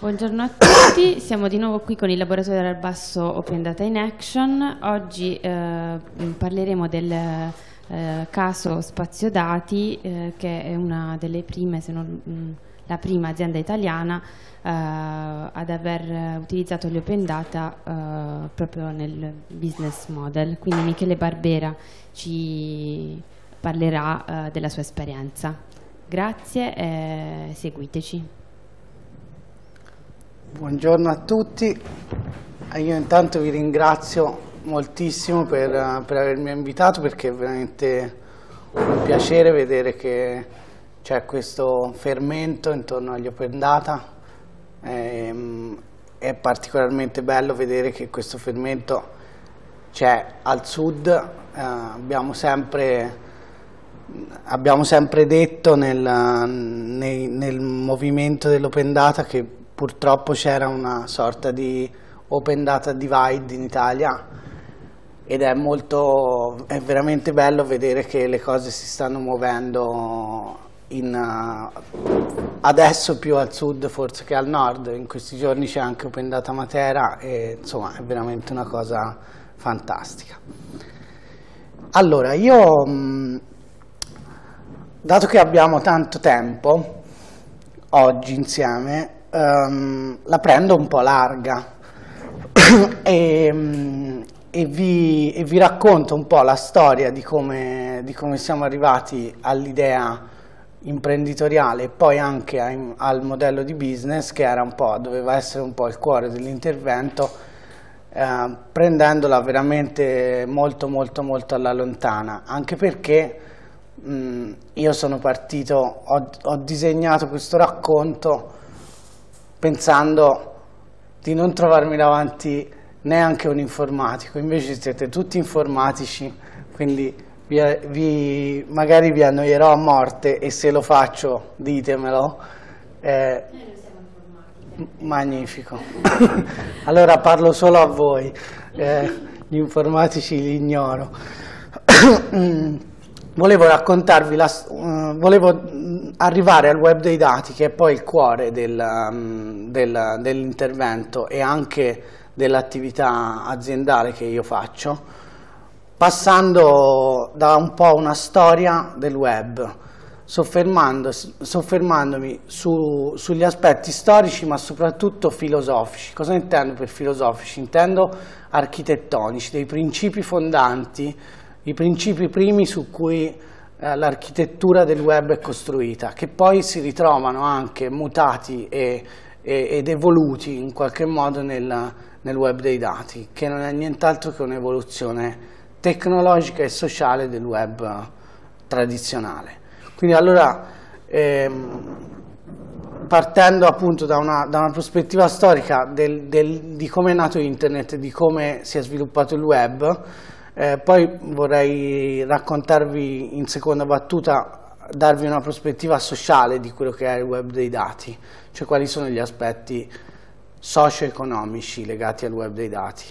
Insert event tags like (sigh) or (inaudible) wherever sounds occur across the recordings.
Buongiorno a tutti, siamo di nuovo qui con il laboratorio del basso Open Data in Action. Oggi eh, parleremo del eh, caso Spazio Dati, eh, che è una delle prime, se non mh, la prima azienda italiana eh, ad aver utilizzato gli Open Data eh, proprio nel business model. Quindi Michele Barbera ci parlerà eh, della sua esperienza. Grazie e seguiteci. Buongiorno a tutti, eh, io intanto vi ringrazio moltissimo per, eh, per, avermi invitato perché è veramente un piacere vedere che c'è questo fermento intorno agli open data, è, ehm, è particolarmente bello vedere che questo fermento c'è al sud, eh, abbiamo, sempre, abbiamo sempre detto nel, nel, nel movimento dell'open data che purtroppo c'era una sorta di open data divide in Italia ed è molto, è veramente bello vedere che le cose si stanno muovendo in, uh, adesso più al sud forse che al nord, in questi giorni c'è anche Open Data Matera e insomma è veramente una cosa fantastica. Allora, io, mh, dato che abbiamo tanto tempo oggi insieme, um, la prendo un po' larga. (coughs) E, e, vi, e, vi, racconto un po' la storia di come, di come siamo arrivati all'idea imprenditoriale e poi anche a, al modello di business che era un po', doveva essere un po' il cuore dell'intervento eh, prendendola veramente molto molto molto alla lontana. Anche perché mh, io sono partito, ho, ho disegnato questo racconto pensando di non trovarmi davanti neanche un informatico, invece siete tutti informatici, quindi vi, vi, magari vi annoierò a morte e se lo faccio ditemelo. Eh, magnifico. (laughs) allora parlo solo a voi, eh, gli informatici li ignoro. (clears throat) volevo raccontarvi, la, uh, volevo arrivare al web dei dati che è poi il cuore del, um, del, dell'intervento e anche dell'attività aziendale che io faccio, passando da un po' una storia del web, soffermandomi su, sugli aspetti storici ma soprattutto filosofici. Cosa intendo per filosofici? Intendo architettonici, dei principi fondanti i principi primi su cui eh, l'architettura del web è costruita, che poi si ritrovano anche mutati e, e, ed evoluti in qualche modo nel, nel web dei dati, che non è nient'altro che un'evoluzione tecnologica e sociale del web tradizionale. Quindi allora, ehm, partendo appunto da una, da una prospettiva storica del, del, di come è nato internet, di come si è sviluppato il web, eh, poi vorrei raccontarvi in seconda battuta, darvi una prospettiva sociale di quello che è il web dei dati, cioè quali sono gli aspetti socio-economici legati al web dei dati,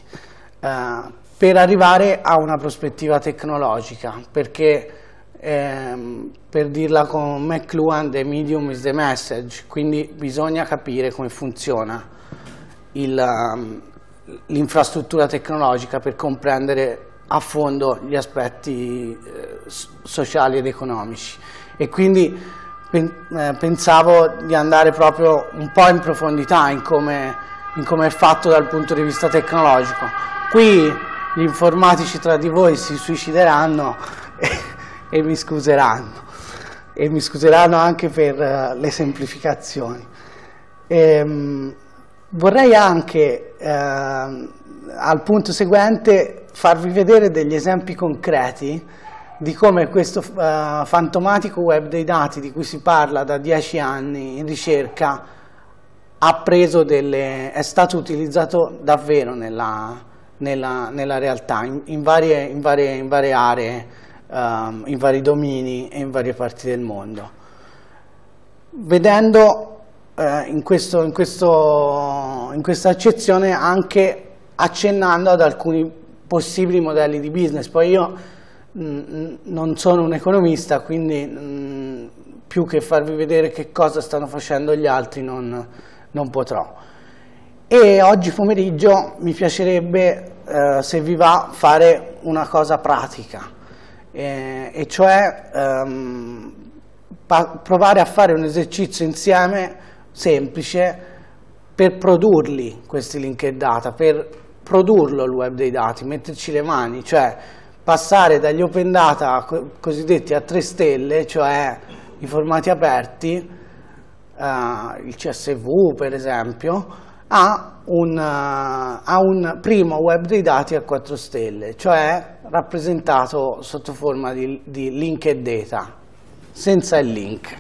eh, per arrivare a una prospettiva tecnologica, perché ehm, per dirla con McLuhan, the medium is the message, quindi bisogna capire come funziona um, l'infrastruttura tecnologica per comprendere a fondo gli aspetti eh, sociali ed economici e quindi eh, pensavo di andare proprio un po' in profondità in come, in come, è fatto dal punto di vista tecnologico. Qui gli informatici tra di voi si suicideranno e, (laughs) e mi scuseranno e mi scuseranno anche per uh, le semplificazioni. Ehm, vorrei anche uh, al punto seguente farvi vedere degli esempi concreti di come questo uh, fantomatico web dei dati di cui si parla da dieci anni in ricerca delle, è stato utilizzato davvero nella, nella, nella realtà, in, in, varie, in, varie, in, varie, aree, um, in vari domini e in varie parti del mondo. Vedendo uh, in, questo, questo, in questa accezione anche accennando ad alcuni possibili modelli di business. Poi io mm, non sono un economista, quindi mm, più che farvi vedere che cosa stanno facendo gli altri non, non potrò. E oggi pomeriggio mi piacerebbe, eh, se vi va, fare una cosa pratica, eh, e cioè ehm, provare a fare un esercizio insieme semplice per produrli questi linked data, per produrlo il web dei dati, metterci le mani, cioè passare dagli open data cosiddetti a tre stelle, cioè i formati aperti, eh, il CSV per esempio, a un, a un, primo web dei dati a 4 stelle, cioè rappresentato sotto forma di, di linked data, senza il link.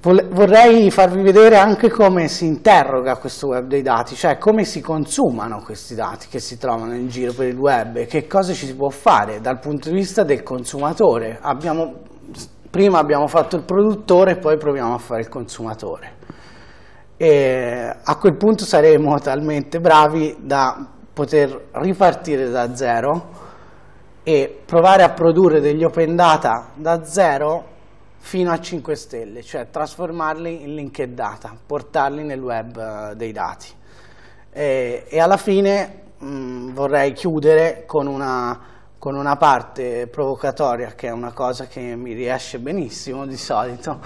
Vorrei farvi vedere anche come si interroga questo web dei dati, cioè come si consumano questi dati che si trovano in giro per il web e che cosa ci si può fare dal punto di vista del consumatore. Abbiamo, prima abbiamo fatto il produttore e poi proviamo a fare il consumatore. E a quel punto saremo talmente bravi da poter ripartire da zero e provare a produrre degli open data da zero fino a 5 stelle, cioè trasformarli in linked data, portarli nel web uh, dei dati. E, e alla fine mh, mm, vorrei chiudere con una, con una parte provocatoria, che è una cosa che mi riesce benissimo di solito,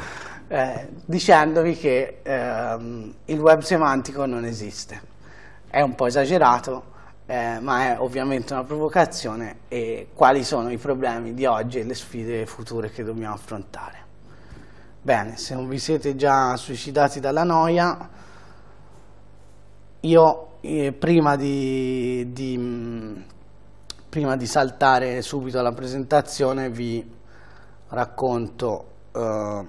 eh, dicendovi che ehm, il web semantico non esiste. È un po' esagerato, eh, ma è ovviamente una provocazione e quali sono i problemi di oggi e le sfide future che dobbiamo affrontare. Bene, se non vi siete già suicidati dalla noia, io eh, prima, di, di, mm, prima, di, saltare subito alla presentazione vi racconto, eh,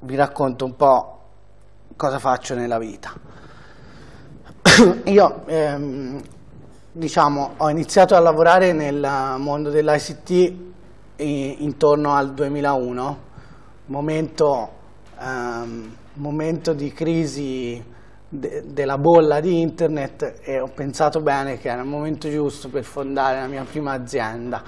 vi racconto un po' cosa faccio nella vita. (coughs) io ehm, diciamo, ho iniziato a lavorare nel mondo dell'ICT intorno al 2001, momento, um, momento di crisi de della bolla di internet e ho pensato bene che era il momento giusto per fondare la mia prima azienda.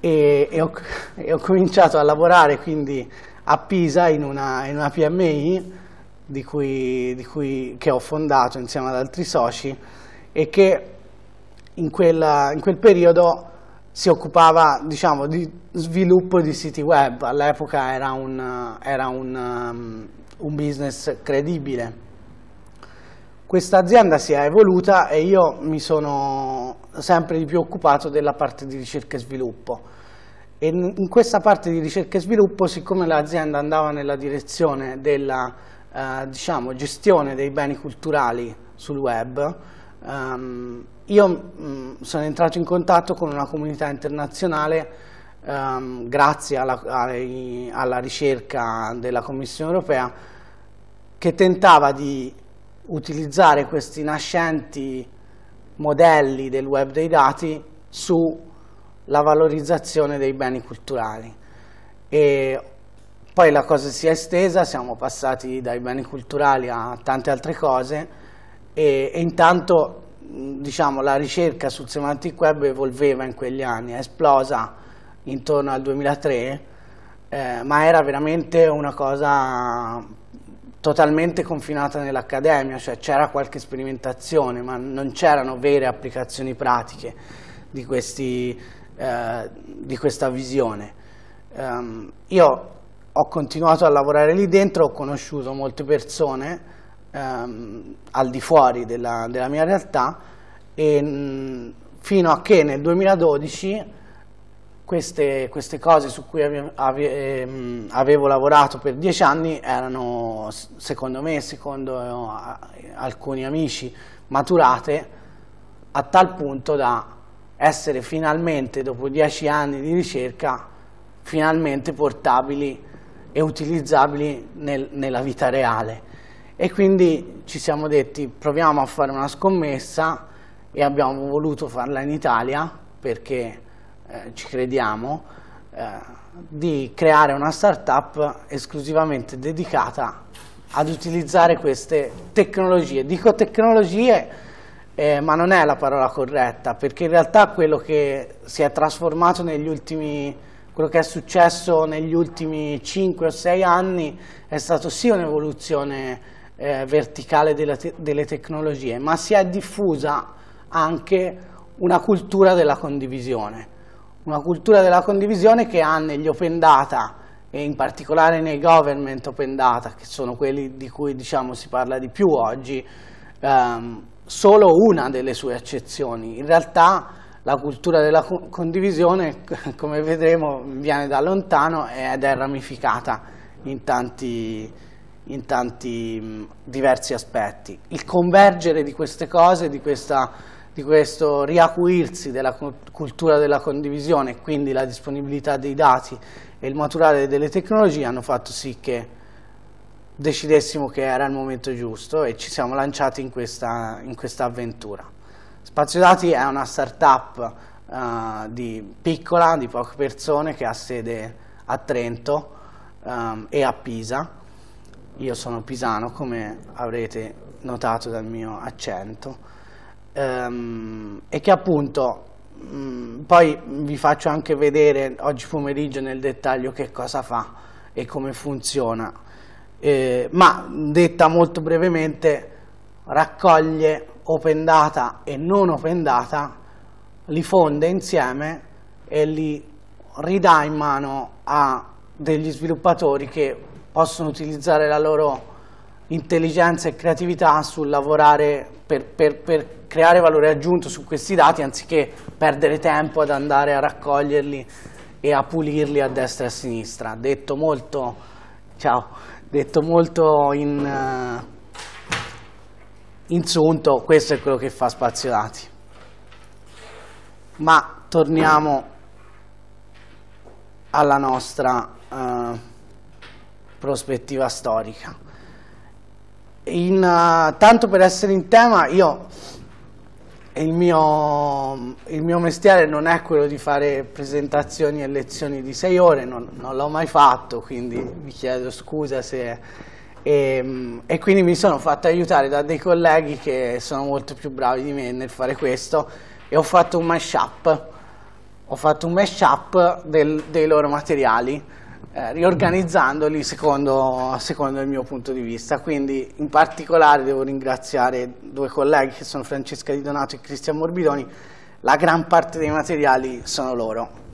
E, e, ho, e ho, cominciato a lavorare quindi a Pisa in una, in una PMI di cui, di cui, che ho fondato insieme ad altri soci e che in, quella, in quel periodo si occupava diciamo, di sviluppo di siti web, all'epoca era, un, era un, um, un, business credibile. Questa azienda si è evoluta e io mi sono sempre di più occupato della parte di ricerca e sviluppo. E in questa parte di ricerca e sviluppo, siccome l'azienda andava nella direzione della eh, diciamo, gestione dei beni culturali sul web, um, io mh, mm, sono entrato in contatto con una comunità internazionale um, grazie alla, ai, alla ricerca della Commissione europea che tentava di utilizzare questi nascenti modelli del web dei dati sulla valorizzazione dei beni culturali. E poi la cosa si è estesa, siamo passati dai beni culturali a tante altre cose e, e intanto diciamo, la ricerca sul semantic web evolveva in quegli anni, è esplosa intorno al 2003, eh, ma era veramente una cosa totalmente confinata nell'accademia, cioè c'era qualche sperimentazione, ma non c'erano vere applicazioni pratiche di, questi, eh, di questa visione. Um, io ho continuato a lavorare lì dentro, ho conosciuto molte persone, ehm, al di fuori della, della mia realtà e mh, fino a che nel 2012 queste, queste cose su cui ave, ave, ehm, avevo lavorato per dieci anni erano secondo me, secondo eh, alcuni amici, maturate a tal punto da essere finalmente, dopo dieci anni di ricerca, finalmente portabili e utilizzabili nel, nella vita reale e quindi ci siamo detti proviamo a fare una scommessa e abbiamo voluto farla in Italia perché eh, ci crediamo eh, di creare una startup esclusivamente dedicata ad utilizzare queste tecnologie. Dico tecnologie eh, ma non è la parola corretta perché in realtà quello che si è trasformato negli ultimi quello che è successo negli ultimi 5 o 6 anni è stato sì un'evoluzione eh, verticale delle, te delle tecnologie, ma si è diffusa anche una cultura della condivisione, una cultura della condivisione che ha negli open data e in particolare nei government open data, che sono quelli di cui diciamo, si parla di più oggi, ehm, solo una delle sue accezioni. In realtà la cultura della condivisione, (laughs) come vedremo, viene da lontano ed è ramificata in tanti, in tanti diversi aspetti. Il convergere di queste cose, di, questa, di questo riacuirsi della cultura della condivisione, quindi la disponibilità dei dati e il maturare delle tecnologie hanno fatto sì che decidessimo che era il momento giusto e ci siamo lanciati in questa, in questa avventura. Spazio Dati è una startup uh, di piccola, di poche persone che ha sede a Trento um, e a Pisa. Io sono pisano come avrete notato dal mio accento um, e che appunto Mm, poi vi faccio anche vedere oggi pomeriggio nel dettaglio che cosa fa e come funziona, eh, ma detta molto brevemente raccoglie open data e non open data, li fonde insieme e li ridà in mano a degli sviluppatori che possono utilizzare la loro intelligenza e creatività sul lavorare per, per, per creare valore aggiunto su questi dati anziché perdere tempo ad andare a raccoglierli e a pulirli a destra e a sinistra. Detto molto, ciao, detto molto in, uh, insunto, questo è quello che fa Spazio Dati. Ma torniamo alla nostra uh, prospettiva storica. In, uh, tanto per essere in tema, io il mio, il mio, mestiere non è quello di fare presentazioni e lezioni di sei ore, non, non l'ho mai fatto, quindi vi chiedo scusa se... E, e, quindi mi sono fatto aiutare da dei colleghi che sono molto più bravi di me nel fare questo e ho fatto un mashup, ho fatto un mashup del, dei loro materiali eh, riorganizzandoli secondo, secondo, il mio punto di vista. Quindi in particolare devo ringraziare due colleghi che sono Francesca Di Donato e Cristian Morbidoni, la gran parte dei materiali sono loro.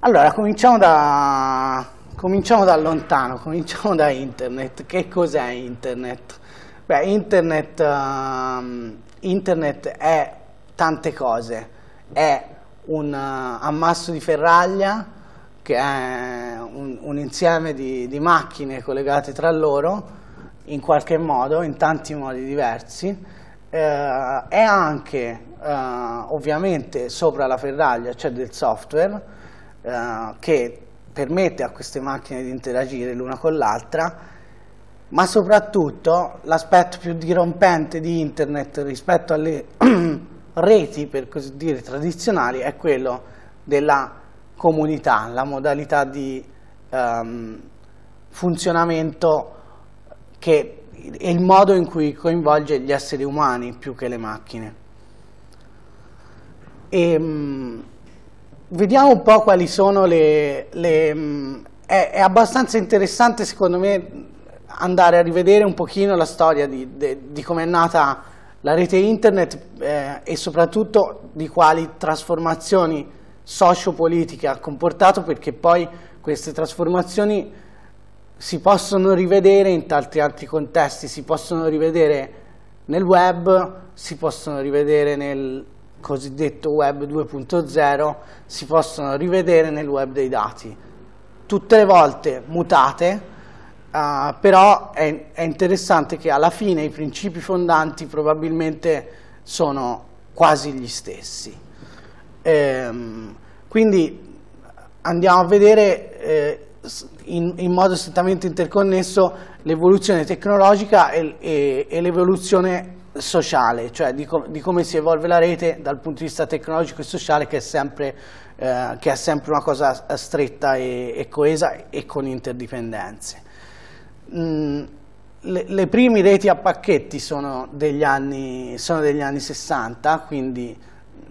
Allora, cominciamo da, cominciamo da lontano, cominciamo da internet. Che cos'è internet? Beh, internet, uh, internet è tante cose, è un uh, ammasso di ferraglia che è un, un insieme di, di, macchine collegate tra loro in qualche modo, in tanti modi diversi, eh, e anche eh, ovviamente sopra la ferraglia c'è del software che permette a queste macchine di interagire l'una con l'altra, ma soprattutto l'aspetto più dirompente di internet rispetto alle (clears throat) reti, per così dire, tradizionali è quello della comunità, la modalità di um, funzionamento che è il modo in cui coinvolge gli esseri umani più che le macchine. E, um, vediamo un po' quali sono le... le um, è, è, abbastanza interessante secondo me andare a rivedere un pochino la storia di, di, di come è nata la rete internet eh, e soprattutto di quali trasformazioni sociopolitiche ha comportato perché poi queste trasformazioni si possono rivedere in tanti altri contesti, si possono rivedere nel web, si possono rivedere nel cosiddetto web 2.0, si possono rivedere nel web dei dati. Tutte le volte mutate, uh, però è, è interessante che alla fine i principi fondanti probabilmente sono quasi gli stessi. Ehm, quindi andiamo a vedere eh, in, in, modo strettamente interconnesso l'evoluzione tecnologica e, e, e l'evoluzione sociale, cioè di, com di, come si evolve la rete dal punto di vista tecnologico e sociale che è sempre, eh, che è sempre una cosa stretta e, e coesa e con interdipendenze. Mm, le, le prime reti a pacchetti sono degli anni, sono degli anni 60, quindi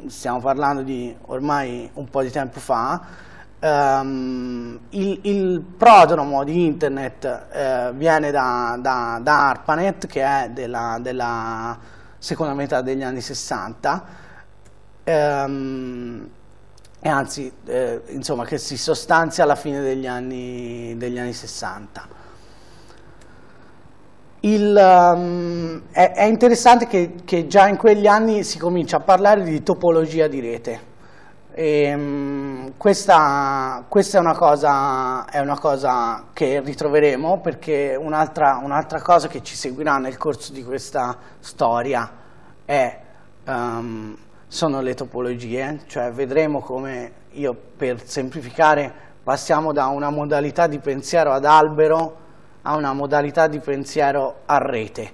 stiamo parlando di ormai un po' di tempo fa, Um, il, il, prodromo di internet uh, viene da, da, da, ARPANET che è della, della, seconda metà degli anni 60 um, e anzi eh, insomma che si sostanzia alla fine degli anni, degli anni 60 il, um, è, è, interessante che, che già in quegli anni si comincia a parlare di topologia di rete e, um, questa, questa è, una cosa, è, una cosa, che ritroveremo perché un'altra un cosa che ci seguirà nel corso di questa storia è, um, sono le topologie, cioè vedremo come io per semplificare passiamo da una modalità di pensiero ad albero a una modalità di pensiero a rete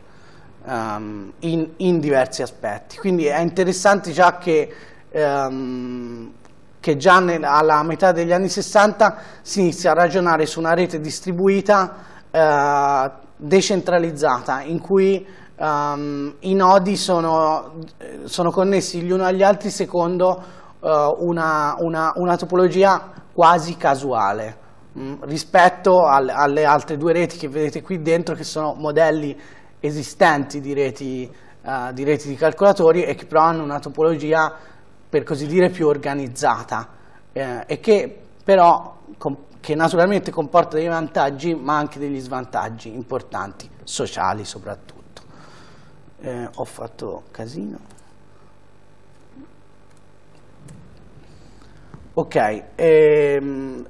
um, in, in, diversi aspetti. Quindi è interessante già che ehm, che già alla metà degli anni 60 si inizia a ragionare su una rete distribuita eh, decentralizzata in cui um, i nodi sono, sono, connessi gli uni agli altri secondo uh, una, una, una, topologia quasi casuale mm, rispetto al, alle altre due reti che vedete qui dentro che sono modelli esistenti di reti, uh, di, reti di calcolatori e che però hanno una topologia per così dire più organizzata eh, e che però che naturalmente comporta dei vantaggi ma anche degli svantaggi importanti, sociali soprattutto. Eh, ho fatto casino. Ok, ehm,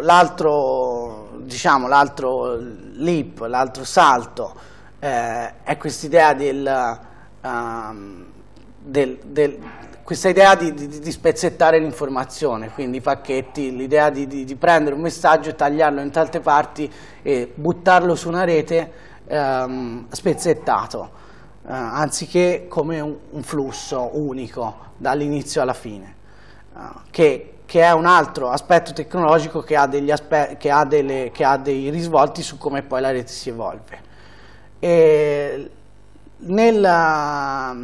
l'altro diciamo, leap, l'altro salto eh, è quest'idea del, um, del, del questa idea di, di, di spezzettare l'informazione, quindi i pacchetti, l'idea di, di, prendere un messaggio e tagliarlo in tante parti e buttarlo su una rete ehm, spezzettato, eh, anziché come un, un, flusso unico dall'inizio alla fine, eh, che, che, è un altro aspetto tecnologico che ha, aspe che, ha delle, che ha, dei risvolti su come poi la rete si evolve. E nella,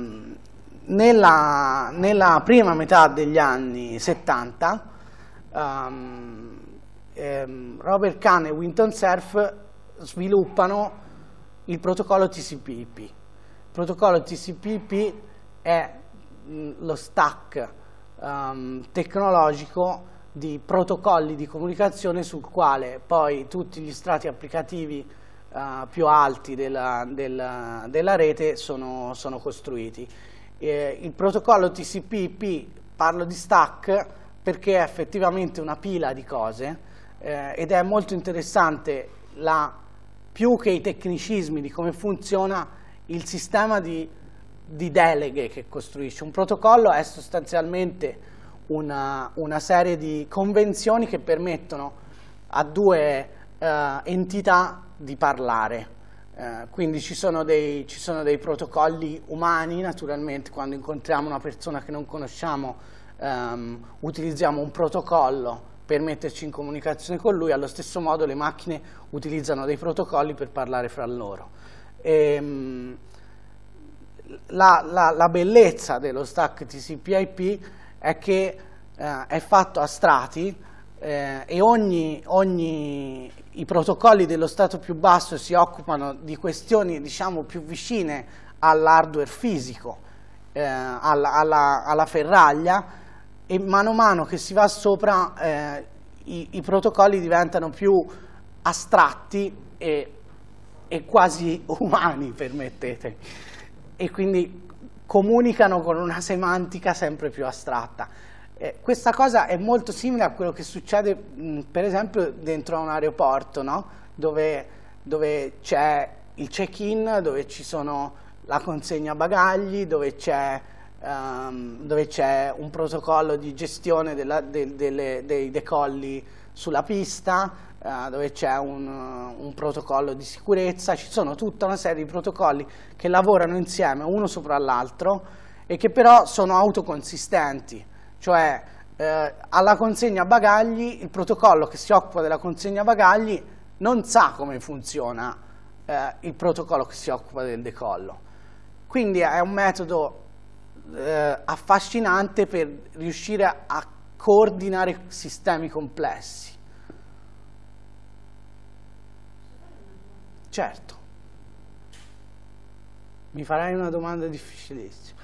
nella, nella, prima metà degli anni 70 um, ehm, Robert Kahn e Winton Cerf sviluppano il protocollo TCP/IP. Il protocollo TCP/IP è mh, lo stack um, tecnologico di protocolli di comunicazione sul quale poi tutti gli strati applicativi uh, più alti della, della, della rete sono, sono costruiti eh, il protocollo TCP/IP, parlo di stack perché è effettivamente una pila di cose eh, ed è molto interessante la, più che i tecnicismi di come funziona il sistema di, di deleghe che costruisce. Un protocollo è sostanzialmente una, una serie di convenzioni che permettono a due eh, entità di parlare eh, quindi ci sono, dei, ci sono, dei, protocolli umani, naturalmente quando incontriamo una persona che non conosciamo ehm, utilizziamo un protocollo per metterci in comunicazione con lui, allo stesso modo le macchine utilizzano dei protocolli per parlare fra loro. E, ehm, la, la, la, bellezza dello stack TCP/IP è che eh, è fatto a strati eh, e ogni, ogni i protocolli dello stato più basso si occupano di questioni diciamo, più vicine all'hardware fisico, eh, alla, alla, alla, ferraglia e mano a mano che si va sopra eh, i, i, protocolli diventano più astratti e, e quasi umani, permettete, e quindi comunicano con una semantica sempre più astratta. Eh, questa cosa è molto simile a quello che succede mh, per esempio dentro un aeroporto, no? dove, dove c'è il check-in, dove ci sono la consegna bagagli, dove c'è um, un protocollo di gestione della, de, delle, dei decolli sulla pista, uh, dove c'è un, un, protocollo di sicurezza, ci sono tutta una serie di protocolli che lavorano insieme uno sopra l'altro e che però sono autoconsistenti cioè eh, alla consegna bagagli il protocollo che si occupa della consegna bagagli non sa come funziona eh, il protocollo che si occupa del decollo. Quindi è un metodo eh, affascinante per riuscire a coordinare sistemi complessi. Certo. Mi farai una domanda difficilissima.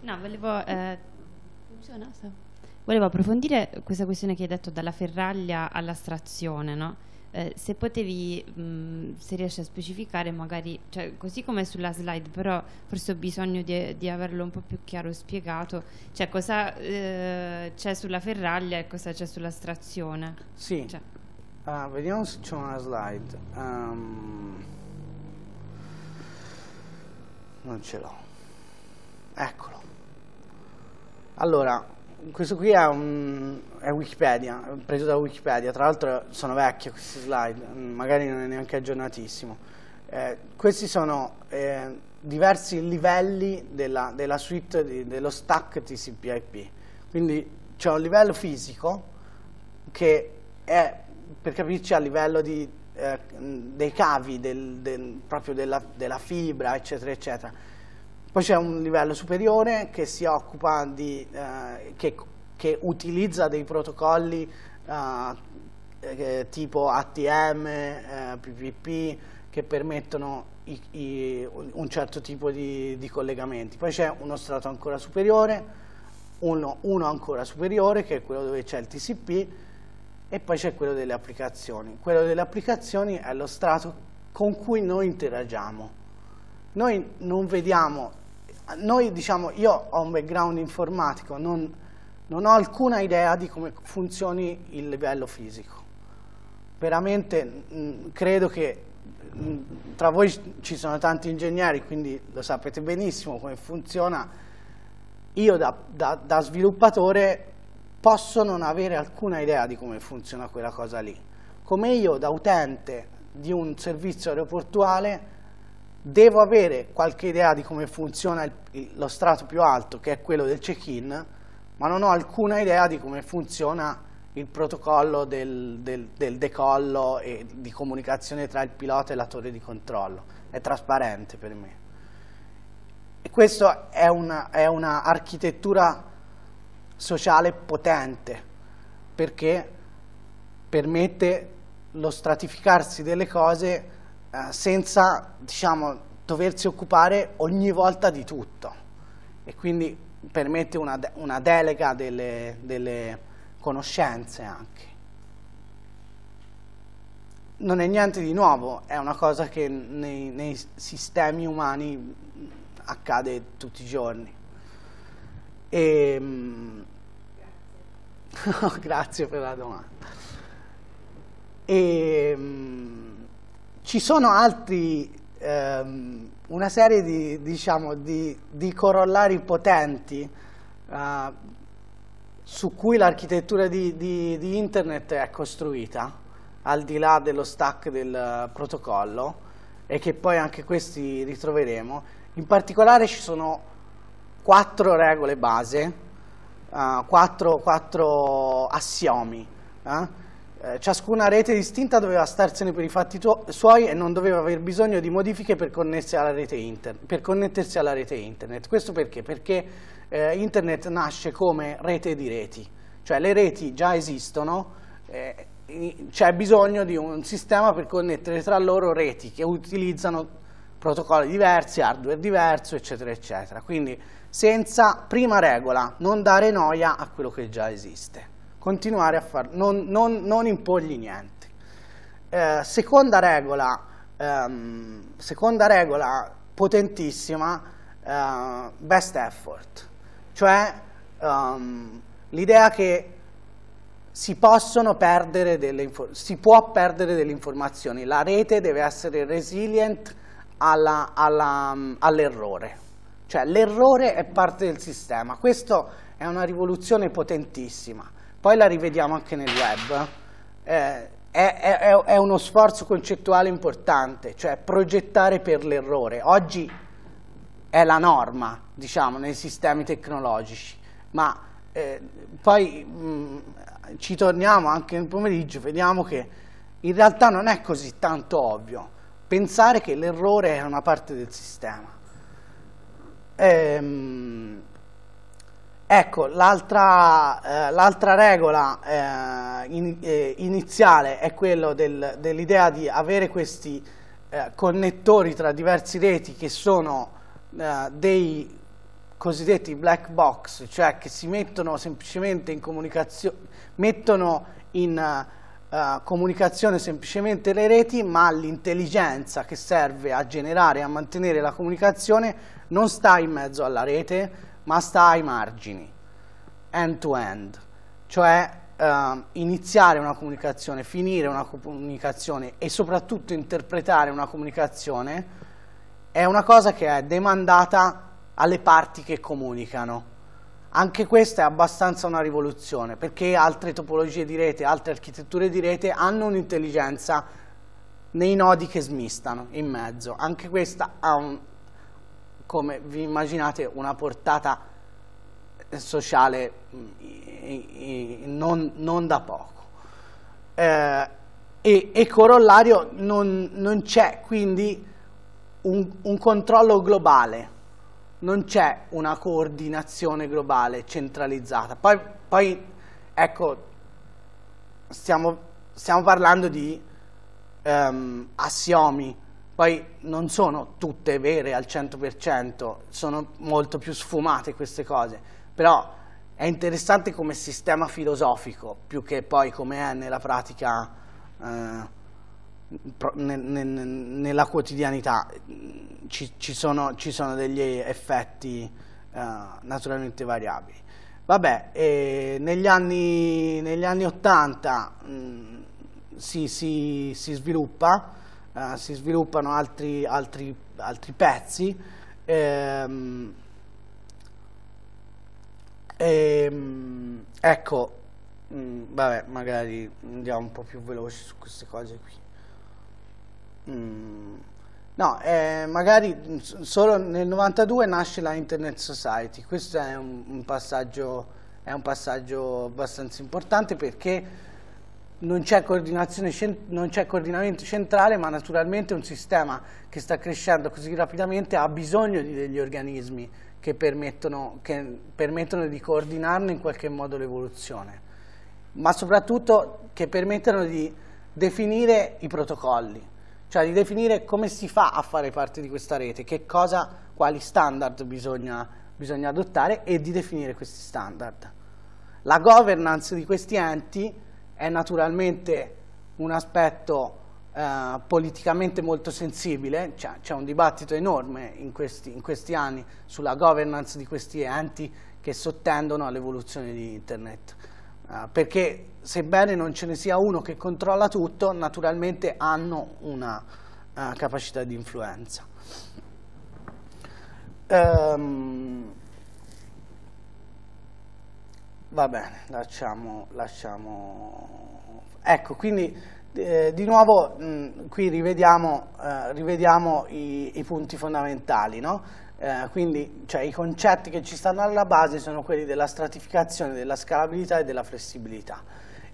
no, volevo... Eh, funziona? Volevo approfondire questa questione che hai detto dalla ferraglia all'astrazione, no? Eh, se potevi, mh, se riesci a specificare magari, cioè, così come sulla slide, però forse ho bisogno di, di averlo un po' più chiaro spiegato, cioè cosa eh, c'è sulla ferraglia e cosa c'è sull'astrazione. Sì, cioè. uh, vediamo se c'è una slide. Um, non ce l'ho. Eccolo. Allora, questo qui è, un, è Wikipedia, preso da Wikipedia, tra l'altro sono vecchie queste slide, magari non è neanche aggiornatissimo. Eh, questi sono eh, diversi livelli della, della suite di, dello stack TCP/IP. Quindi c'è un livello fisico che è, per capirci, a livello di, eh, dei cavi, del, del, proprio della, della fibra, eccetera, eccetera poi c'è un livello superiore che si occupa di, eh, che, che, utilizza dei protocolli eh, tipo ATM, eh, PPP, che permettono i, i, un certo tipo di, di collegamenti. Poi c'è uno strato ancora superiore, uno, uno ancora superiore, che è quello dove c'è il TCP, e poi c'è quello delle applicazioni. Quello delle applicazioni è lo strato con cui noi interagiamo. Noi non vediamo noi diciamo, io ho un background informatico, non, non ho alcuna idea di come funzioni il livello fisico. Veramente mh, credo che mh, tra voi ci sono tanti ingegneri, quindi lo sapete benissimo come funziona. Io da, da, da sviluppatore posso non avere alcuna idea di come funziona quella cosa lì. Come io da utente di un servizio aeroportuale devo avere qualche idea di come funziona il, lo strato più alto, che è quello del check-in, ma non ho alcuna idea di come funziona il protocollo del, del, del, decollo e di comunicazione tra il pilota e la torre di controllo. È trasparente per me. E questa è un'architettura una sociale potente, perché permette lo stratificarsi delle cose eh, senza diciamo, doversi occupare ogni volta di tutto e quindi permette una, de una delega delle, delle conoscenze anche. Non è niente di nuovo, è una cosa che nei, nei sistemi umani accade tutti i giorni. E, ehm, (laughs) grazie per la domanda. E, ehm, ci sono altri, ehm, una serie di, diciamo, di, di corollari potenti eh, su cui l'architettura di, di, internet è costruita, al di là dello stack del protocollo, e che poi anche questi ritroveremo. In particolare ci sono quattro regole base, uh, quattro, quattro, assiomi. Eh? Eh, ciascuna rete distinta doveva starsene per i fatti suoi e non doveva aver bisogno di modifiche per, per connettersi alla rete internet. Questo perché? Perché eh, internet nasce come rete di reti, cioè le reti già esistono, eh, c'è bisogno di un sistema per connettere tra loro reti che utilizzano protocolli diversi, hardware diverso, eccetera, eccetera. Quindi senza, prima regola, non dare noia a quello che già esiste continuare a farlo, non, non, non impogli niente. Eh, seconda, regola, ehm, seconda regola potentissima, eh, best effort, cioè um, l'idea che si possono perdere delle si può perdere delle informazioni, la rete deve essere resilient all'errore, cioè l'errore è parte del sistema, questa è una rivoluzione potentissima poi la rivediamo anche nel web, eh, è, è, è, uno sforzo concettuale importante, cioè progettare per l'errore. Oggi è la norma, diciamo, nei sistemi tecnologici, ma eh, poi mh, ci torniamo anche nel pomeriggio, vediamo che in realtà non è così tanto ovvio pensare che l'errore è una parte del sistema. Ehm, Ecco, l'altra eh, regola eh, in, eh, iniziale è quella del, dell'idea di avere questi eh, connettori tra diversi reti che sono eh, dei cosiddetti black box, cioè che si mettono semplicemente in comunicazione, mettono in uh, comunicazione semplicemente le reti, ma l'intelligenza che serve a generare e a mantenere la comunicazione non sta in mezzo alla rete, ma sta ai margini, end to end, cioè uh, iniziare una comunicazione, finire una comunicazione e soprattutto interpretare una comunicazione è una cosa che è demandata alle parti che comunicano. Anche questa è abbastanza una rivoluzione, perché altre topologie di rete, altre architetture di rete hanno un'intelligenza nei nodi che smistano in mezzo. Anche questa ha un, come vi immaginate, una portata sociale mm, non, non da poco. Eh, e, e, corollario non, non c'è quindi un, un controllo globale, non c'è una coordinazione globale centralizzata. Poi, poi ecco, stiamo, stiamo parlando di um, assiomi poi non sono tutte vere al 100%, sono molto più sfumate queste cose, però è interessante come sistema filosofico, più che poi come è nella pratica, eh, nella quotidianità. Ci, ci, sono, ci, sono, degli effetti eh, naturalmente variabili. Vabbè, eh, negli, anni, negli, anni, 80 mh, si, si, si sviluppa, eh, si sviluppano altri, altri, altri pezzi. Ehm, ehm, ecco, mh, mm, vabbè, magari andiamo un po' più veloci su queste cose qui. Mm, no, eh, magari solo nel 92 nasce la Internet Society, questo è un, un, passaggio, è un passaggio abbastanza importante perché non c'è coordinamento centrale, ma naturalmente un sistema che sta crescendo così rapidamente ha bisogno di degli organismi che permettono, che permettono di coordinarne in qualche modo l'evoluzione, ma soprattutto che permettano di definire i protocolli, cioè di definire come si fa a fare parte di questa rete, cosa, quali standard bisogna, bisogna adottare e di definire questi standard. La governance di questi enti è naturalmente un aspetto eh, politicamente molto sensibile, c'è un dibattito enorme in questi, in questi, anni sulla governance di questi enti che sottendono all'evoluzione di Internet, eh, perché sebbene non ce ne sia uno che controlla tutto, naturalmente hanno una uh, capacità di influenza. Um, Va bene, lasciamo, lasciamo... Ecco, quindi eh, di nuovo mh, qui rivediamo, eh, rivediamo i, i, punti fondamentali, no? eh, quindi cioè, i concetti che ci stanno alla base sono quelli della stratificazione, della scalabilità e della flessibilità.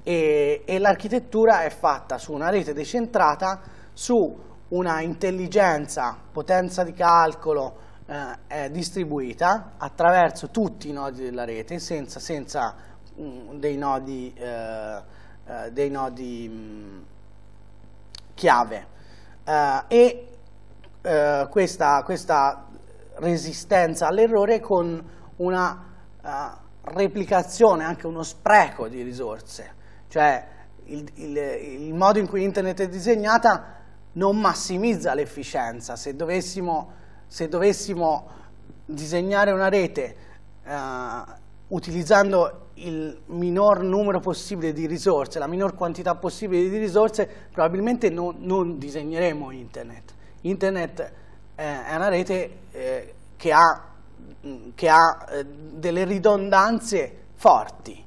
E, e l'architettura è fatta su una rete decentrata, su una intelligenza, potenza di calcolo, eh, distribuita attraverso tutti i nodi della rete senza, senza um, dei nodi, eh, eh, dei nodi mh, mm, chiave. Eh, e eh, questa, questa, resistenza all'errore con una uh, replicazione, anche uno spreco di risorse, cioè il, il, il modo in cui internet è disegnata non massimizza l'efficienza, se dovessimo se dovessimo disegnare una rete eh, utilizzando il minor numero possibile di risorse, la minor quantità possibile di risorse, probabilmente non, non disegneremo internet. Internet eh, è una rete eh, che ha, che ha eh, delle ridondanze forti,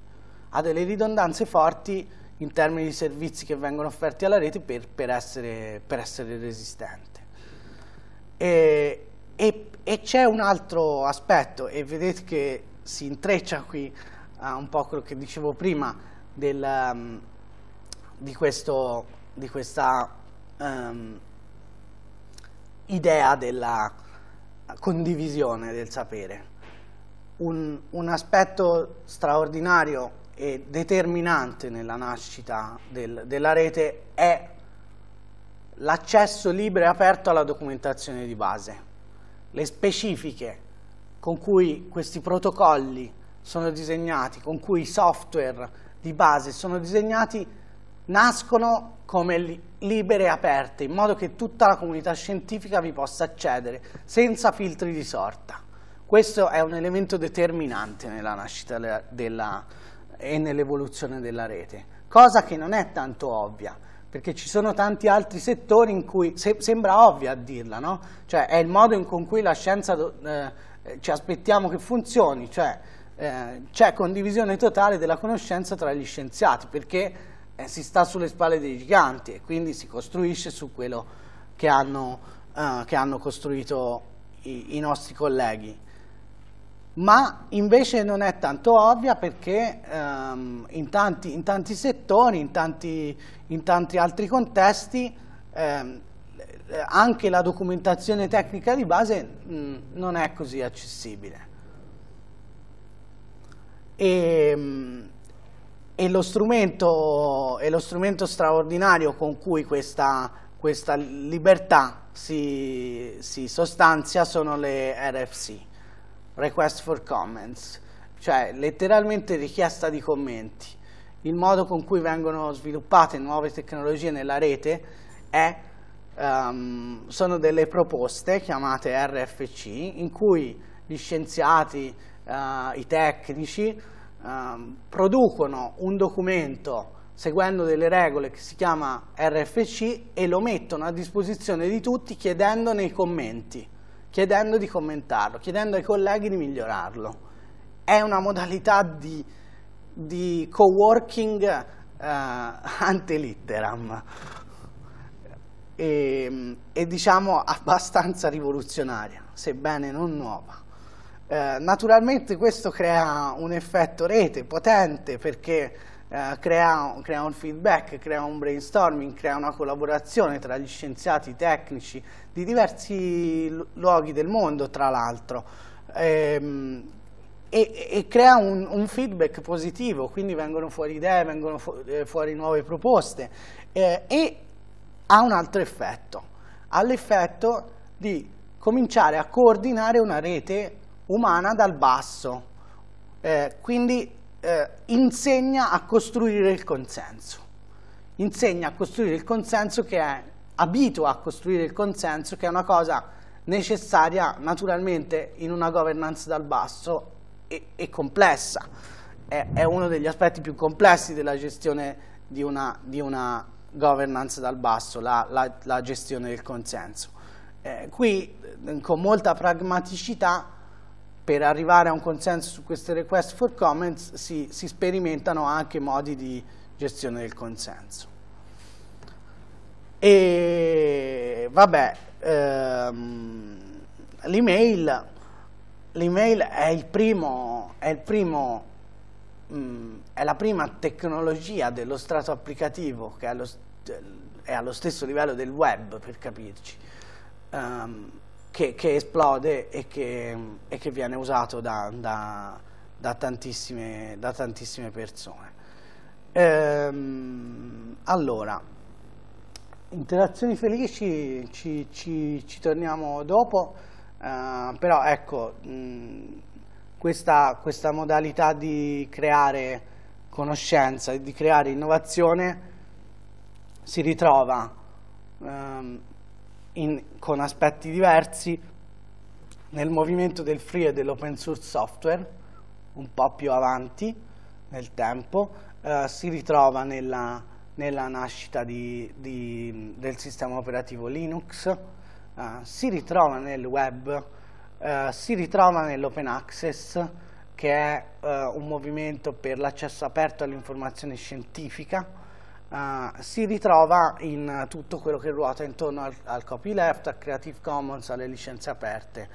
ha delle ridondanze forti in termini di servizi che vengono offerti alla rete per, per, essere, per essere resistente. E, e, e c'è un altro aspetto, e vedete che si intreccia qui uh, un po' quello che dicevo prima del, um, di, questo, di, questa um, idea della condivisione del sapere. un, un aspetto straordinario e determinante nella nascita del, della rete è l'accesso libero e aperto alla documentazione di base. Le specifiche con cui questi protocolli sono disegnati, con cui i software di base sono disegnati, nascono come libere e aperte, in modo che tutta la comunità scientifica vi possa accedere senza filtri di sorta. Questo è un elemento determinante nella nascita della, della, e nell'evoluzione della rete, cosa che non è tanto ovvia, perché ci sono tanti altri settori in cui se, sembra ovvia a dirla, no? Cioè è il modo in cui la scienza eh, ci aspettiamo che funzioni, cioè eh, c'è condivisione totale della conoscenza tra gli scienziati, perché eh, si sta sulle spalle dei giganti e quindi si costruisce su quello che hanno, eh, che hanno costruito i, i nostri colleghi ma invece non è tanto ovvia perché ehm, in, tanti, in, tanti, settori, in tanti, in tanti altri contesti, ehm, anche la documentazione tecnica di base mh, non è così accessibile. E, e, lo strumento, e, lo strumento, straordinario con cui questa, questa libertà si, si sostanzia sono le RFC request for comments, cioè letteralmente richiesta di commenti. Il modo con cui vengono sviluppate nuove tecnologie nella rete è, um, sono delle proposte chiamate RFC in cui gli scienziati, uh, i tecnici um, producono un documento seguendo delle regole che si chiama RFC e lo mettono a disposizione di tutti chiedendo nei commenti chiedendo di commentarlo, chiedendo ai colleghi di migliorarlo. È una modalità di, di co-working eh, (laughs) ante litteram e, e, diciamo abbastanza rivoluzionaria, sebbene non nuova. Eh, naturalmente questo crea un effetto rete potente perché eh, crea, crea, un feedback, crea un brainstorming, crea una collaborazione tra gli scienziati tecnici di diversi luoghi del mondo, tra l'altro, ehm, e, e, crea un, un, feedback positivo, quindi vengono fuori idee, vengono fu eh, fuori nuove proposte eh, e ha un altro effetto, ha l'effetto di cominciare a coordinare una rete umana dal basso, eh, quindi eh, insegna a costruire il consenso. Insegna a costruire il consenso che è, abitua a costruire il consenso che è una cosa necessaria naturalmente in una governance dal basso e, e complessa. È, è, uno degli aspetti più complessi della gestione di una, di una governance dal basso, la, la, la gestione del consenso. Eh, qui con molta pragmaticità per arrivare a un consenso su queste request for comments si, si sperimentano anche modi di gestione del consenso. E vabbè, ehm, l'email l'email è il primo, è, il primo mh, mm, è la prima tecnologia dello strato applicativo che è allo, è allo stesso livello del web, per capirci. Um, che, che esplode e che, e che, viene usato da, da, da, tantissime, da tantissime, persone. Ehm, allora, interazioni felici ci, ci, ci torniamo dopo, eh, però ecco, mh, questa, questa modalità di creare conoscenza e di creare innovazione si ritrova ehm, in, con aspetti diversi nel movimento del free e dell'open source software, un po' più avanti nel tempo, eh, si ritrova nella, nella nascita di, di, del sistema operativo Linux, eh, si ritrova nel web, eh, si ritrova nell'open access, che è eh, un movimento per l'accesso aperto all'informazione scientifica, Uh, si ritrova in tutto quello che ruota intorno al, al copyleft, al Creative Commons, alle licenze aperte,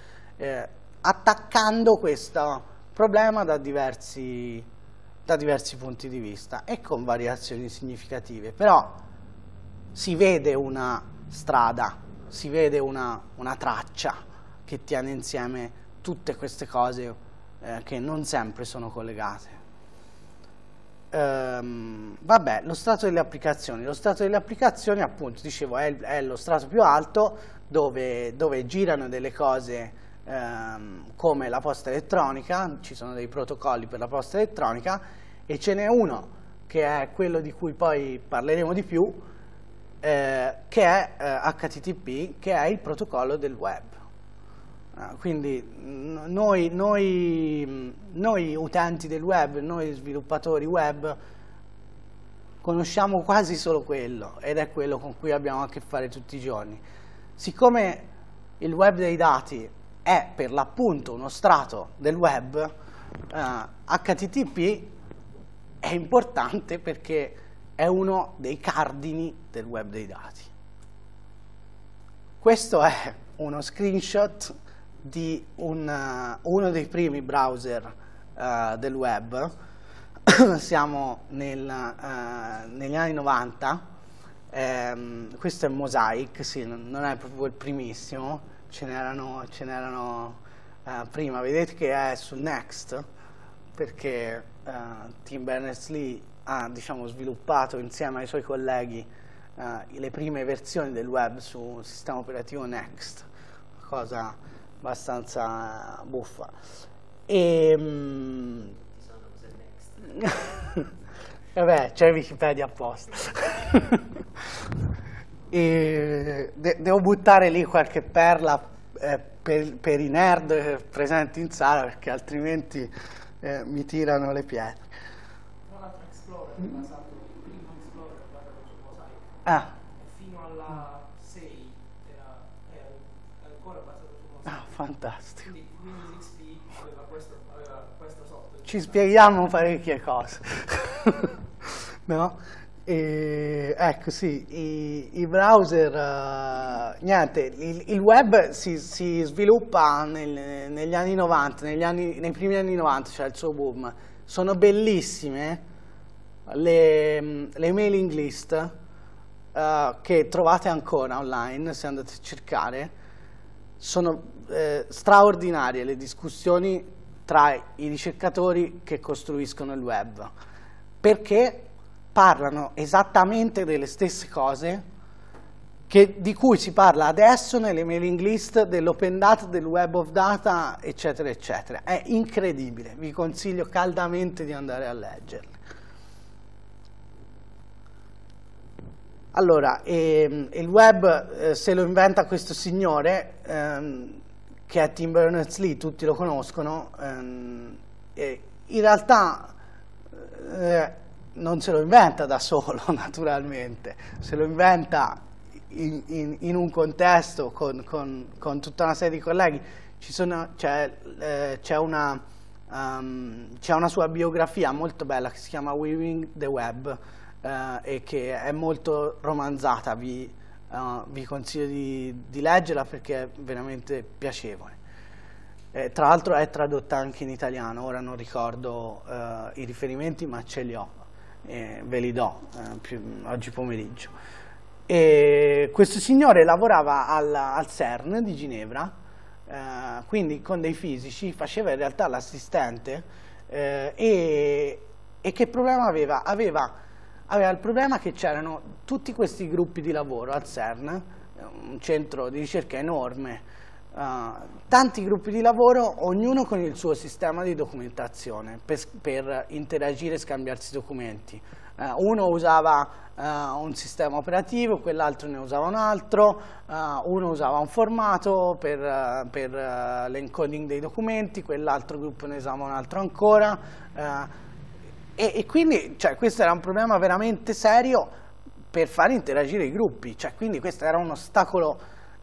attaccando questo problema da diversi, da diversi punti di vista e con variazioni significative. Però si vede una strada, si vede una, una traccia che tiene insieme tutte queste cose eh, che non sempre sono collegate. Ehm, vabbè, lo strato delle applicazioni. Lo strato delle applicazioni, appunto, dicevo, è, è lo strato più alto dove, dove girano delle cose ehm, come la posta elettronica, ci sono dei protocolli per la posta elettronica e ce n'è uno che è quello di cui poi parleremo di più, eh, che è eh, HTTP, che è il protocollo del web. Uh, quindi noi, noi, noi, utenti del web, noi sviluppatori web, conosciamo quasi solo quello ed è quello con cui abbiamo a che fare tutti i giorni. Siccome il web dei dati è per l'appunto uno strato del web, HTTP è importante perché è uno dei cardini del web dei dati. Questo è uno screenshot di un, uh, uno dei primi browser uh, del web, (coughs) siamo nel, uh, negli anni 90, um, questo è Mosaic, sì, non è proprio il primissimo, ce n'erano prima, vedete che è sul Next, perché Tim Berners-Lee ha diciamo, sviluppato insieme ai suoi colleghi le prime versioni del web sul sistema operativo Next, cosa abbastanza buffa. E, um, (laughs) vabbè, c'è Wikipedia apposta. (laughs) de devo buttare lì qualche perla eh, per, per, i nerd presenti in sala perché altrimenti eh, mi tirano le pietre. Tra l'altro Explorer è basato, il primo Explorer è basato su Mosaic. Ah. Fino alla 6 era, era ancora basato su Mosaic. Ah, fantastico. ci spieghiamo parecchie cose. (laughs) no? E, ecco sì, i, i browser, uh, niente, il, il web si, si sviluppa nel, negli anni 90, negli anni, nei primi anni 90 c'è cioè il suo boom, sono bellissime le, le mailing list uh, che trovate ancora online se andate a cercare, sono eh, straordinarie le discussioni tra i ricercatori che costruiscono il web, perché parlano esattamente delle stesse cose che, di cui si parla adesso nelle mailing list dell'open data, del web of data, eccetera, eccetera. È incredibile, vi consiglio caldamente di andare a leggerle. Allora, ehm, il web eh, se lo inventa questo signore, ehm, che è Tim Berners-Lee, tutti lo conoscono, ehm, in realtà eh, non se lo inventa da (laughs) solo naturalmente, se lo inventa in, in, in un contesto con, con, con, tutta una serie di colleghi, c'è eh, una, um, una, sua biografia molto bella che si chiama Weaving the Web eh, e che è molto romanzata, vi, Uh, vi consiglio di, di, leggerla perché è veramente piacevole. Eh, tra l'altro è tradotta anche in italiano, ora non ricordo uh, i riferimenti ma ce li ho, eh, ve li do eh, più, oggi pomeriggio. E questo signore lavorava al, al CERN di Ginevra, eh, quindi con dei fisici, faceva in realtà l'assistente e, e che problema aveva? aveva aveva il problema che c'erano tutti questi gruppi di lavoro al CERN, un centro di ricerca enorme, uh, tanti gruppi di lavoro, ognuno con il suo sistema di documentazione per, per interagire e scambiarsi documenti. Uh, uno usava uh, un sistema operativo, quell'altro ne usava un altro, uno usava un formato per, per l'encoding dei documenti, quell'altro gruppo ne usava un altro ancora, e, e quindi cioè, questo era un problema veramente serio per far interagire i gruppi, cioè, quindi questo era un ostacolo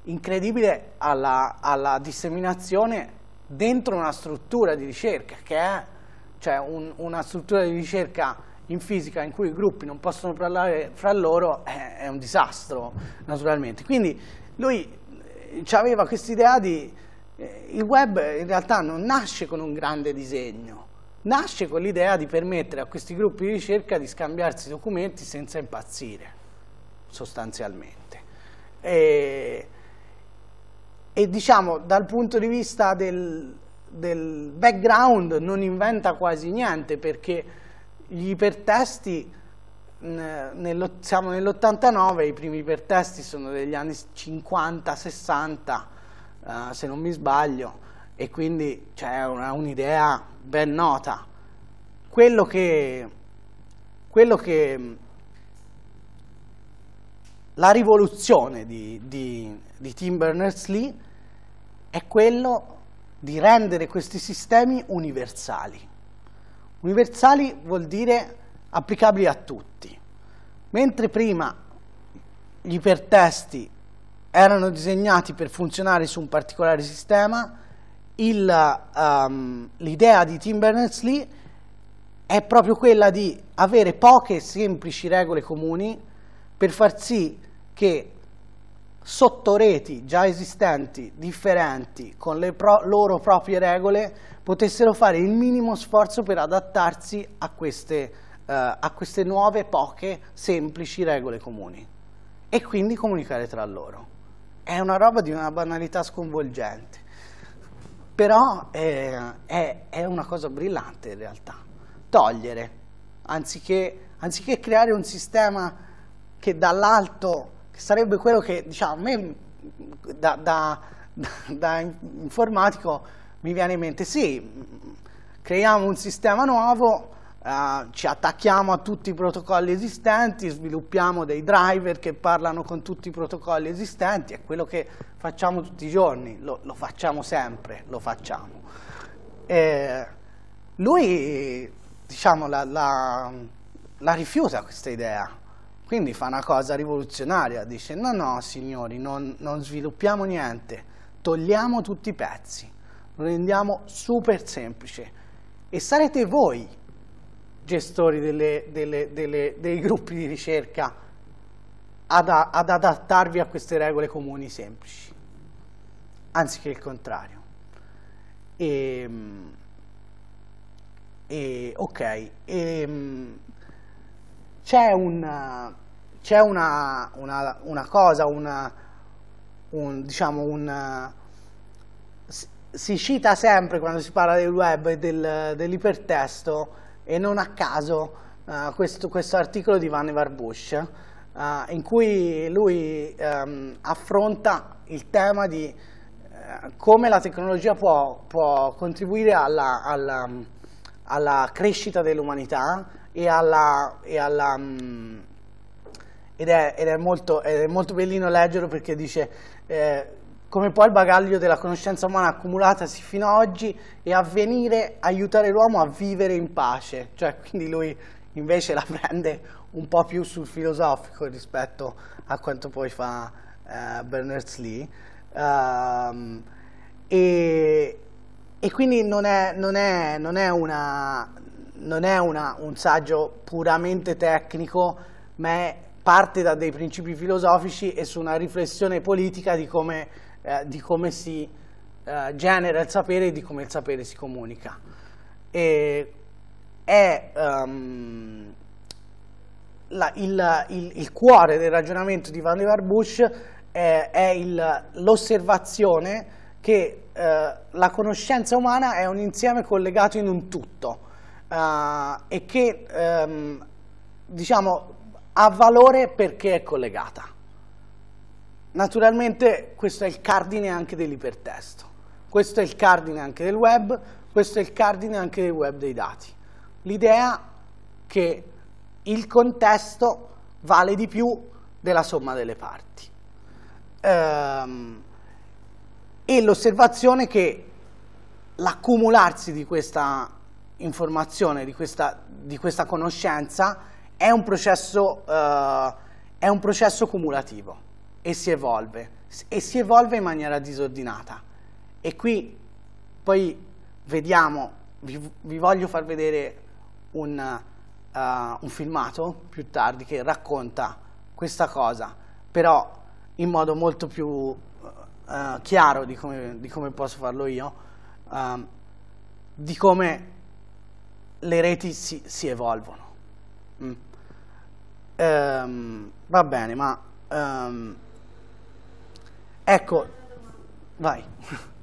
incredibile alla, alla disseminazione dentro una struttura di ricerca che è cioè un, una struttura di ricerca in fisica in cui i gruppi non possono parlare fra loro è, è un disastro naturalmente. Quindi lui eh, aveva questa idea di eh, il web in realtà non nasce con un grande disegno, nasce con l'idea di permettere a questi gruppi di ricerca di scambiarsi documenti senza impazzire, sostanzialmente. E, e diciamo, dal punto di vista del, del background non inventa quasi niente perché gli ipertesti nello, siamo nell'89, i primi ipertesti sono degli anni 50-60 uh, eh, se non mi sbaglio. E quindi c'è un'idea un ben nota. Quello che, quello che la rivoluzione di, di, di Tim Berners-Lee è quello di rendere questi sistemi universali. Universali vuol dire applicabili a tutti. Mentre prima gli ipertesti erano disegnati per funzionare su un particolare sistema, um, l'idea di Tim Berners-Lee è proprio quella di avere poche semplici regole comuni per far sì che sotto reti già esistenti, differenti, con le pro loro proprie regole, potessero fare il minimo sforzo per adattarsi a queste, uh, a queste nuove, poche, semplici regole comuni e quindi comunicare tra loro. È una roba di una banalità sconvolgente, però è, è, è una cosa brillante in realtà. Togliere, anziché, anziché creare un sistema che dall'alto che sarebbe quello che diciamo, a me da, da, da, informatico mi viene in mente, sì, creiamo un sistema nuovo, uh, ci attacchiamo a tutti i protocolli esistenti, sviluppiamo dei driver che parlano con tutti i protocolli esistenti, è quello che facciamo tutti i giorni, lo, lo facciamo sempre, lo facciamo. E lui, diciamo, la, la, la rifiuta questa idea quindi fa una cosa rivoluzionaria, dice no no signori non, non sviluppiamo niente, togliamo tutti i pezzi, lo rendiamo super semplice e sarete voi gestori delle, delle, delle, dei gruppi di ricerca ad, ad, adattarvi a queste regole comuni semplici, anziché il contrario. E, ehm, e, ok, e, ehm, c'è una, una, una, una, cosa, una, un, diciamo un, si cita sempre quando si parla del web e del, dell'ipertesto e non a caso uh, questo, questo, articolo di Vannevar Bush uh, in cui lui um, affronta il tema di uh, come la tecnologia può, può contribuire alla, alla, alla crescita dell'umanità e alla, e alla um, ed, è, ed, è molto, ed, è, molto, bellino leggerlo perché dice eh, come poi il bagaglio della conoscenza umana accumulatasi fino ad oggi e avvenire aiutare l'uomo a vivere in pace, cioè quindi lui invece la prende un po' più sul filosofico rispetto a quanto poi fa eh, Berners-Lee um, e, e, quindi non è, non è, non è una, non è una, un saggio puramente tecnico, ma è, parte da dei principi filosofici e su una riflessione politica di come, eh, di come si eh, genera il sapere e di come il sapere si comunica. E è um, la, il, il, il, cuore del ragionamento di Van der Bush è, è l'osservazione che eh, la conoscenza umana è un insieme collegato in un tutto uh, e che um, diciamo, ha valore perché è collegata. Naturalmente questo è il cardine anche dell'ipertesto, questo è il cardine anche del web, questo è il cardine anche del web dei dati. L'idea che il contesto vale di più della somma delle parti. Ehm, e l'osservazione che l'accumularsi di questa informazione, di questa, di questa conoscenza, è un, processo, uh, è un processo cumulativo e si evolve, e si evolve in maniera disordinata. E qui poi vediamo, vi, vi voglio far vedere un, uh, un filmato più tardi che racconta questa cosa, però in modo molto più uh, chiaro di come, di come, posso farlo io, uh, di come le reti si, si evolvono. Mm. Um, va bene, ma um, ecco, vai. (laughs)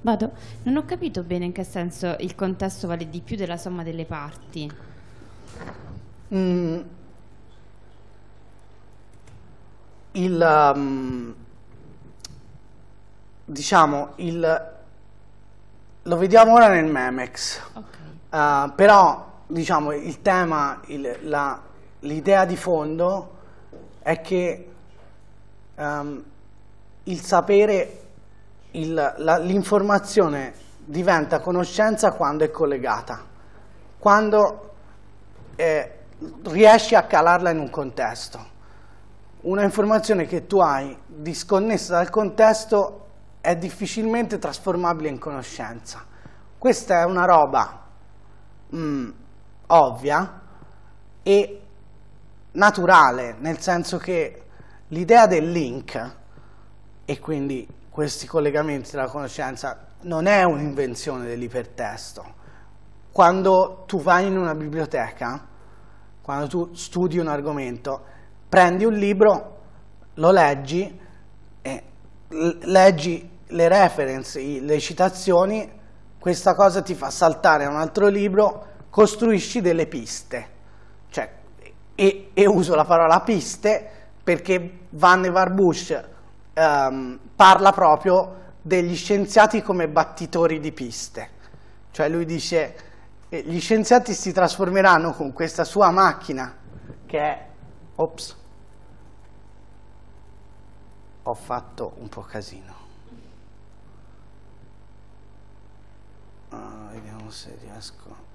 Vado. Non ho capito bene in che senso il contesto vale di più della somma delle parti. Mm, il, um, diciamo, il, lo vediamo ora nel Memex, okay. uh, però diciamo, il tema, l'idea di fondo è che um, il sapere l'informazione diventa conoscenza quando è collegata, quando eh, riesci a calarla in un contesto. Una informazione che tu hai disconnessa dal contesto è difficilmente trasformabile in conoscenza. Questa è una roba mm, ovvia e naturale, nel senso che l'idea del link e quindi questi collegamenti della conoscenza non è un'invenzione dell'ipertesto. Quando tu vai in una biblioteca, quando tu studi un argomento, prendi un libro, lo leggi, e leggi le reference, le citazioni, questa cosa ti fa saltare a un altro libro, costruisci delle piste. Cioè, e, e uso la parola piste perché Van Nevar Bush ehm, parla proprio degli scienziati come battitori di piste. Cioè lui dice, eh, gli scienziati si trasformeranno con questa sua macchina che è... Ops, ho fatto un po' casino. Uh, vediamo se riesco.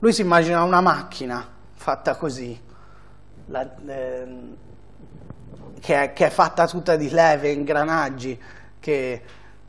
Lui si immagina una macchina fatta così, la, le, che, è, che, è, fatta tutta di leve, ingranaggi, che,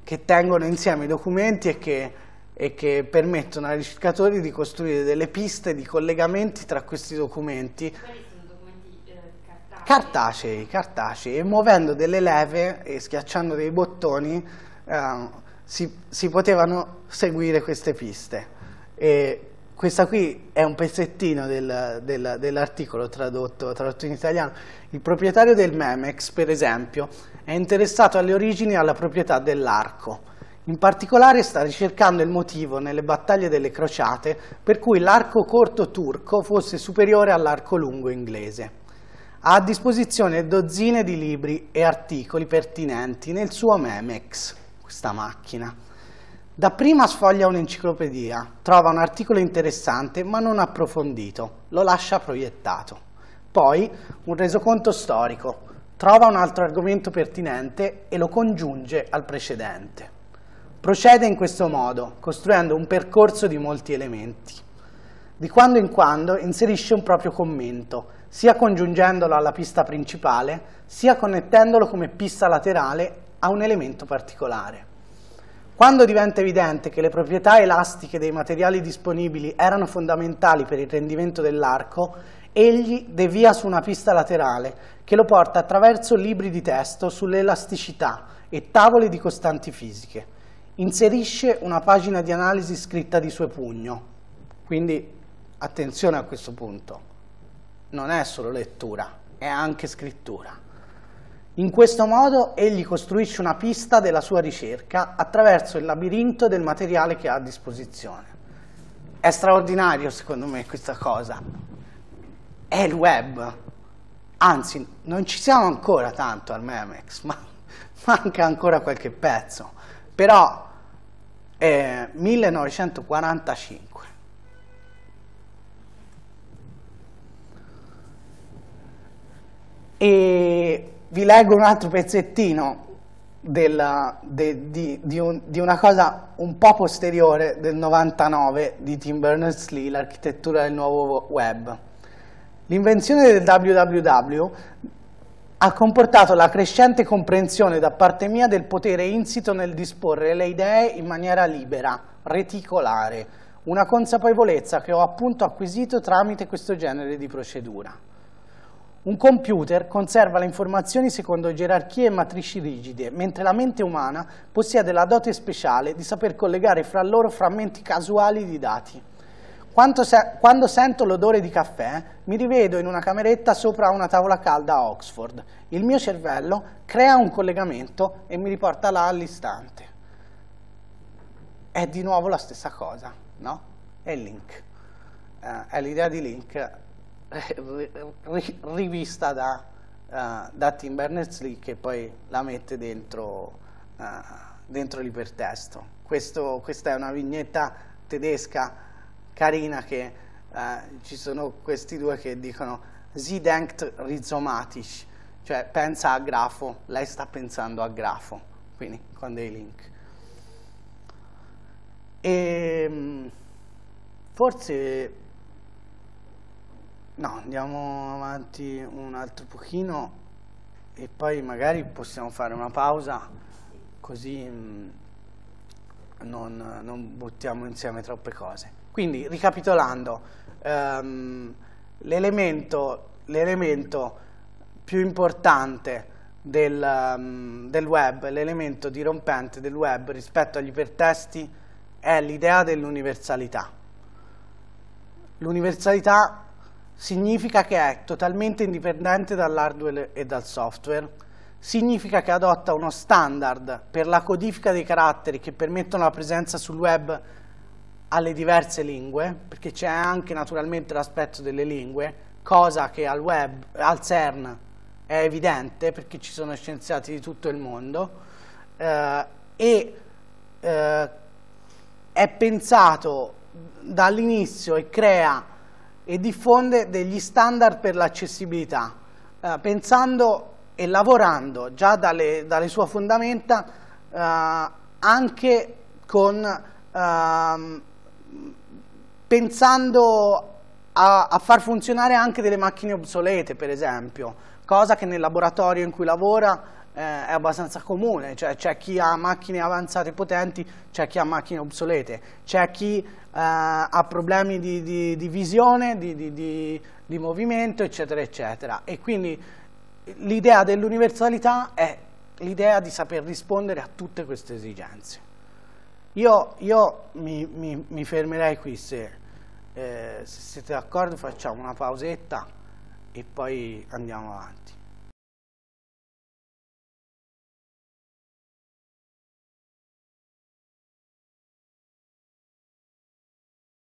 che tengono insieme i documenti e che, e che, permettono ai ricercatori di costruire delle piste di collegamenti tra questi documenti. documenti eh, cartacei, cartacei, e muovendo delle leve e schiacciando dei bottoni eh, si, si, potevano seguire queste piste. E questa qui è un pezzettino del, del, dell'articolo tradotto, tradotto, in italiano. Il proprietario del Memex, per esempio, è interessato alle origini e alla proprietà dell'arco. In particolare sta ricercando il motivo nelle battaglie delle crociate per cui l'arco corto turco fosse superiore all'arco lungo inglese. Ha a disposizione dozzine di libri e articoli pertinenti nel suo Memex, questa macchina. Dapprima sfoglia un'enciclopedia, trova un articolo interessante ma non approfondito, lo lascia proiettato. Poi un resoconto storico, trova un altro argomento pertinente e lo congiunge al precedente. Procede in questo modo, costruendo un percorso di molti elementi. Di quando in quando inserisce un proprio commento, sia congiungendolo alla pista principale, sia connettendolo come pista laterale a un elemento particolare. Quando diventa evidente che le proprietà elastiche dei materiali disponibili erano fondamentali per il rendimento dell'arco, egli devia su una pista laterale che lo porta attraverso libri di testo sull'elasticità e tavole di costanti fisiche. Inserisce una pagina di analisi scritta di suo pugno. Quindi attenzione a questo punto, non è solo lettura, è anche scrittura. In questo modo egli costruisce una pista della sua ricerca attraverso il labirinto del materiale che ha a disposizione. È straordinario secondo me questa cosa. È il web. Anzi, non ci siamo ancora tanto al Memex, (laughs) ma manca ancora qualche pezzo. Però è 1945. E vi leggo un altro pezzettino della, de, di, di, un, di, una cosa un po' posteriore del 99 di Tim Berners-Lee, l'architettura del nuovo web. L'invenzione del www ha comportato la crescente comprensione da parte mia del potere insito nel disporre le idee in maniera libera, reticolare, una consapevolezza che ho appunto acquisito tramite questo genere di procedura. Un computer conserva le informazioni secondo gerarchie e matrici rigide, mentre la mente umana possiede la dote speciale di saper collegare fra loro frammenti casuali di dati. se quando sento l'odore di caffè mi rivedo in una cameretta sopra una tavola calda a Oxford. Il mio cervello crea un collegamento e mi riporta là all'istante. È di nuovo la stessa cosa, no? È il link. Uh, è l'idea di link eh, rivista da, uh, da Tim Berners-Lee che poi la mette dentro, uh, dentro l'ipertesto. questa è una vignetta tedesca carina che eh, ci sono questi due che dicono Sie denkt rhizomatisch, cioè pensa a grafo, lei sta pensando a grafo, quindi con dei link. E ehm, forse no, andiamo avanti un altro pochino e poi magari possiamo fare una pausa così mm, non, non buttiamo insieme troppe cose. Quindi, ricapitolando, ehm, l'elemento più importante del, um, del web, l'elemento dirompente del web rispetto agli ipertesti è l'idea dell'universalità. L'universalità significa che è totalmente indipendente dall'hardware e dal software, significa che adotta uno standard per la codifica dei caratteri che permettono la presenza sul web alle diverse lingue, perché c'è anche naturalmente l'aspetto delle lingue, cosa che al web, al CERN è evidente, perché ci sono scienziati di tutto il mondo, eh, e eh, è pensato dall'inizio e crea e diffonde degli standard per l'accessibilità, eh, pensando e lavorando già dalle, dalle sue fondamenta eh, anche con ehm, pensando a, a, far funzionare anche delle macchine obsolete, per esempio, cosa che nel laboratorio in cui lavora eh, è abbastanza comune, cioè c'è chi ha macchine avanzate potenti, c'è chi ha macchine obsolete, c'è chi eh, ha problemi di, di, di visione, di, di, movimento, eccetera, eccetera. E quindi l'idea dell'universalità è l'idea di saper rispondere a tutte queste esigenze. Io, io mi, mi, mi fermerei qui se eh, se siete d'accordo facciamo una pausetta e poi andiamo avanti.